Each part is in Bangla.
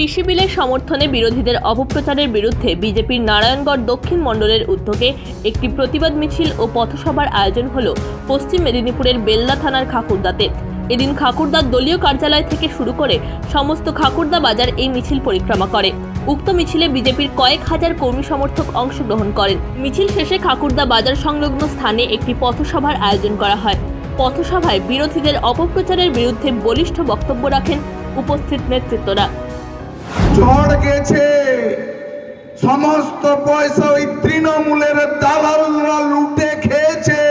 কৃষি বিলের সমর্থনে বিরোধীদের অপপ্রচারের বিরুদ্ধে বিজেপির নারায়ণগড় দক্ষিণ মণ্ডলের উদ্যোগে একটি প্রতিবাদ মিছিল ও পথসভার আয়োজন হল পশ্চিম মেদিনীপুরের বেলদা থানার খাকুরদাতে। এদিন খাকুরদার দলীয় কার্যালয় থেকে শুরু করে সমস্ত খাকুরদা বাজার এই মিছিল পরিক্রমা করে। উক্ত মিছিলে বিজেপির কয়েক হাজার কর্মী সমর্থক অংশগ্রহণ করেন। মিছিল শেষে খাকুরদা বাজার সংলগ্ন স্থানে একটি পথসভার আয়োজন করা হয়। পথসভায় বিরোধীদের অপপ্রচারের বিরুদ্ধে বলিষ্ঠ বক্তব্য রাখেন উপস্থিত নেতৃত্বরা। ঝড় গেছে। সমস্ত পয়সা ওই তৃণমূলের দালালরা লুটে খেয়েছে।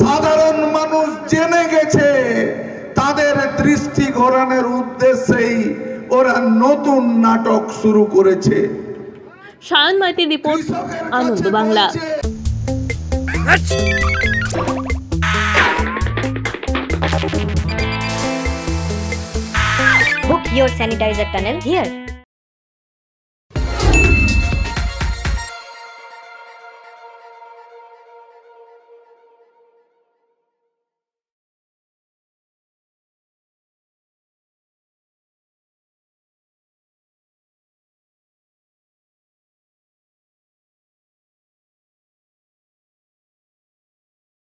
সাধারণ মানুষ জেনে গেছে। তাদের দৃষ্টি ঘোরানোর উদ্দেশ্যেই ওরা নতুন নাটক শুরু করেছে। Sayan মাইতির report Ananda Bangla. Your sanitizer tunnel here.